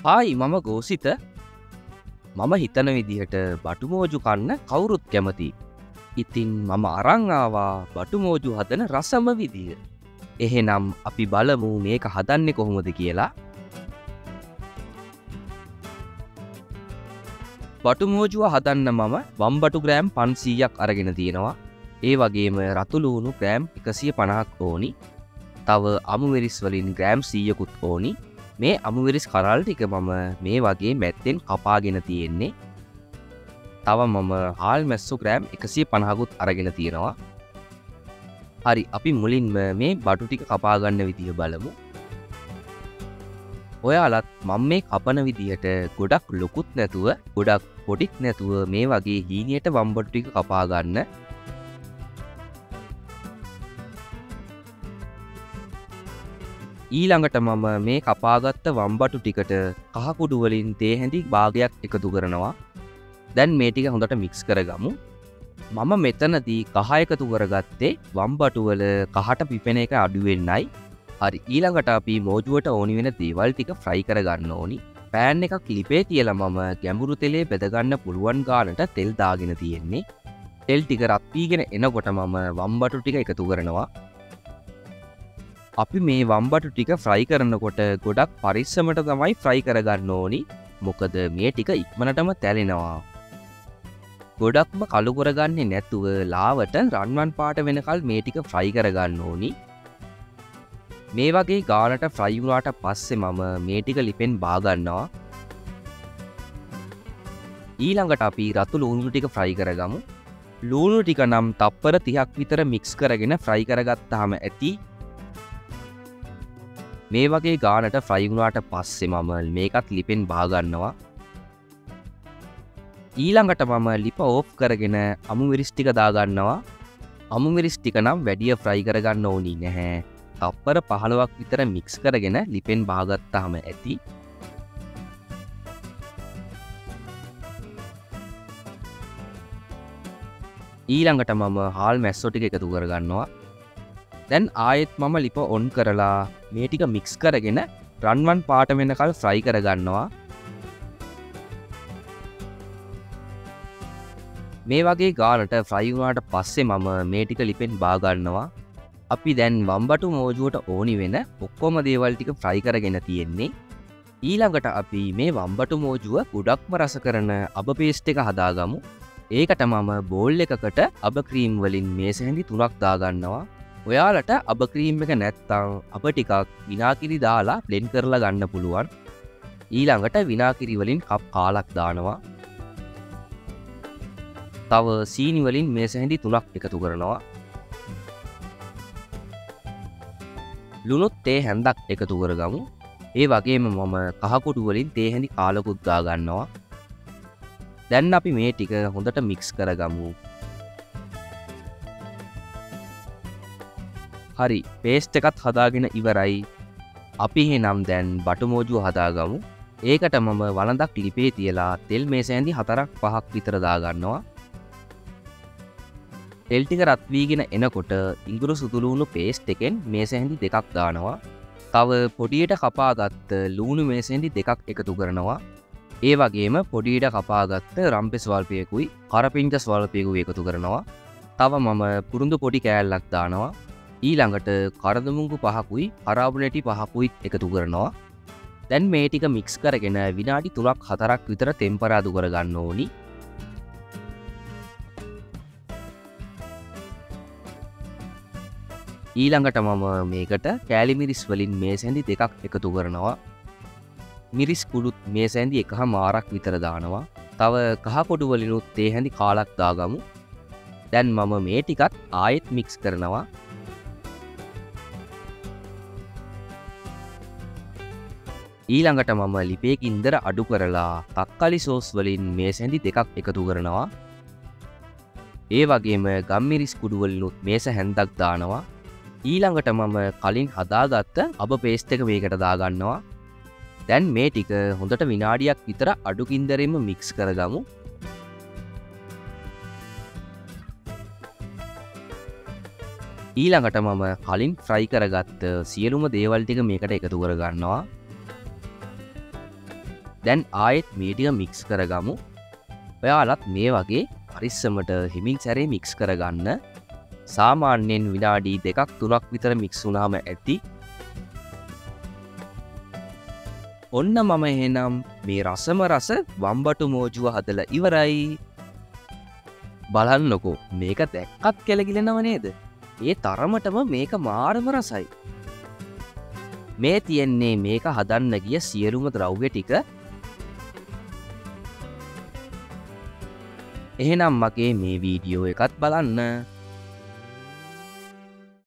Hi මම ගෝසිත. මම හිතන විදිහට බටුමෝජු කන්න කවුරුත් කැමති. ඉතින් මම අරංආවා බටුමෝජු හදන රසම විදිහ එහෙනම් අපි බලමු මේක හදන්නේ කොහොමද කියලා. බටුමෝජුව හදන්න මම වම්බටු ග්‍රෑම් පන්සීයක් අරගෙන තියෙනවා. ඒ වගේම රතුලූුණු ග්‍රෑම් එකසිය පණහක් ඕනි. තව අමුවෙරිස් වලින් ග්‍රෑම් සීයකුත් ඕනි. මේ අමුවෙරිස් කරල් ටික මම මේ වගේ මැත්තෙන් කපාගෙන තියෙන්නේ. තව මම හාල් මැස්සු ග්‍රෑම් එකසිය පණහකුත් අරගෙන තියෙනවා. හරි අපි මුලින්ම මේ බටු ටික කපාගන්න විදිහ බලමු. ඔයාලත් මං මේ කපන විදිහට ගොඩක් ලොකුත් නැතුව ගොඩක් පොඩික් නැතුව මේ වගේ හීනියට වම්බටු ටික කපාගන්න ඊළඟට මම මේ කපාගත්ත වම්බටු ටිකට කහකුඩුවලින් තේ හැඳි භාගයක් එකතු කරනවා. දැන් මේ ටික හොඳට මික්ස් කරගමු. මම මෙතනදී කහ එකතු කරගත්තේ වම්බටුවල කහට පිපෙන එක අඩුවෙන්නයි හරි ඊළඟට අපි මෝජුවට ඕනි වෙන දේවල් ටික ෆ්‍රයි කරගන්න ඕනි. පෑන් එකක් ලිපේ තියල මම ගැඹුරු තෙලේ බෙදගන්න පුළුවන් ගානට තෙල් දාගෙන තියෙන්නේ. තෙල් ටික රත්වීගෙන එනකොට මම වම්බටු ටික එකතු කරනවා. අපි මේ වම්බටු ටික ෆ්‍රයි කරනකොට ගොඩක් පරිස්සමට තමයි ෆ්‍රයි කරගන්න ඕනි. මොකද මේ ටික ඉක්මනටම තැලෙනවා. ගොඩක්ම කළුකොරගන්නේ නැතුව ලාවට රන්වන් පාට වෙනකල් මේ ටික ෆ්‍රයි කරගන්න ඕනි. මේ වගේ ගානට ෆ්‍රයිවුණාට පස්සෙ මම මේ ටික ලිපෙන් බාගන්නවා ඊළඟට අපි රතු ලූුණු ටික ෆ්‍රයි කරගමු. ලූුණු ටික නම් තප්පර තිහක් විතර මික්ස් කරගෙන ෆ්‍රයි කරගත්තාම ඇති. මේ වගේ ගානට ෆ්‍රයිවුණාට පස්සෙ මම මේකත් ලිපෙන් බාගන්නවා. ඊළඟට මම ලිප ඕෆ් කරගෙන අමුවිරිස්ටික දාගන්නවා. අමුවිරිස්ටික නම් වැඩිය ෆ්‍රයි කරගන්න ඕනී නැහැ. තප්පර පහළුවක් විතර මික්ස් කරගෙන ලිපෙන් භාගත්තාම ඇති. ඊළඟට මම හාල් මැස්සොටික එකතු කරගන්නවා. දැන් ආයෙත් මම ලිප ඔන් කරලා මේ ටික මික්ස් කරගෙන රන්වන් පාට වෙනකල් ෆ්‍රයි කරගන්නවා. මේ වගේ ගානට ෆ්‍රයිවාට පස්සේ මම මේ ටික ලිපෙන් බාගන්නවා අපි දැන් වම්බටු මෝජුවට ඕනි වෙන ඔක්කොම දේවල් ටික ෆ්‍රයි කරගෙන තියෙන්නේ. ඊළඟට අපි මේ වම්බටු මෝජුව ගොඩක්ම රස කරන අබ පේස්ට එක හදාගමු. ඒකට මම බෝල් එකකට අබ ක්‍රීම් වලින් මේ සැහැඳි තුනක් දාගන්නවා. ඔයාලට අබ ක්‍රීම් එක නැත්තං. අප ටිකක් විනාකිරි දාලා ප්ලෙන් කරලා ගන්න පුළුවන්. ඊළඟට විනාකිරි වලින් කප් කාලක් දානවා. තව සීනි වලින් මේ සැහැඳි තුනක් එකතු කරනවා. ලුණුත් තේ හැන්දක් එකතු කරගමු. ඒ වගේම මම කහකුටු වලින් තේහැඳි කාලකුද්දා ගන්නවා. දැන් අපි මේ ටික හොඳට මික්ස් කරගමු. හරි පේස්ට එකත් හදාගෙන ඉවරයි. අපි හෙනම් දැන් බටුමෝජුව හදාගමු. ඒකට මම වලඳක් ලිපේ තියලා තෙල් මේ සෑඳි හතරක් පහක් විතරදාගන්නවා තෙල්ටික රත්වීගෙන එනකොට ඉංගුරු සුතුලූුණු පේස්ට් එකෙන් මේසැහැඳි දෙකක් දානවා. තව පොඩියට කපාගත්ත ලූුණු මේසෙන්ඩි දෙකක් එකතු කරනවා. ඒ වගේම පොඩියට කපාගත්ත රම්පෙ ස්වල්පයකුයි කරපිංච ස්වල්පයකු එකතු කරනවා. තව මම පුරුදු පොඩි කෑල්ලක් දානවා. ඊළඟට කරදමුංගු පහකුයි අරාබුනැටි පහකුයිත් එකතු කරනවා. දැන් මේ ටික මික්ස් කරගෙන විනාඩි තුළක් හතරක් විතර තෙම්පරාදු කරගන්න ඕනි. ඊළඟට මම මේකට කෑලිමිරිස් වලින් මේ සැඳි දෙකක් එකතු කරනවා. මිරිස් කුළුත් මේ සැන්දි එක මාරක් විතර දානවා. තව කහකොඩු වලිනුත් තේ හැඳි කාලක් දාගමු. දැන් මම මේ ටිකත් ආයෙත් මික්ස් කරනවා. ඊළඟට මම ලිපේකින්දර අඩු කරලා තක්කලි සෝස් වලින් මේ සැඳි දෙකක් එකතු කරනවා. ඒ වගේම ගම්මිරිස් කුඩුවලිනුත් මේස හැන්දක් දානවා. ඊළඟට මම කලින් හදාගත්ත අබ පේස්ට එක මේකට දාගන්නවා. දැන් මේ ටික හොඳට විනාඩියක් විතර අඩුකින්දරෙම මික්ස් කරගමු. ඊළඟට මම කලින් ෆ්‍රයි කරගත්ත සියලුම දේවල් ටික මේකට එකතු කරගන්නවා. දැන් ආයෙත් මේටික මික්ස් කරගමු. ඔයාලත් මේ වගේ පරිස්සමට හිමින් සැරේ මික්ස් කරගන්න. සාමාන්‍යයෙන් විනාඩී දෙකක් තුනක් විතර මික්ස් වුනාම ඇති. ඔන්න මම එහෙනම් මේ රසම රස වම්බටු මෝජුව හදල ඉවරයි. බලන්නකො මේක දැක්කත් කෙලගිලෙනව නේද? ඒ තරමටම මේක මාරම රසයි. මේ තියෙන්නේ මේක හදන්න ගිය සියලුම ද්‍රව්‍ය ටික එහෙනම් මගේ මේ වීඩියෝ එකත් බලන්න.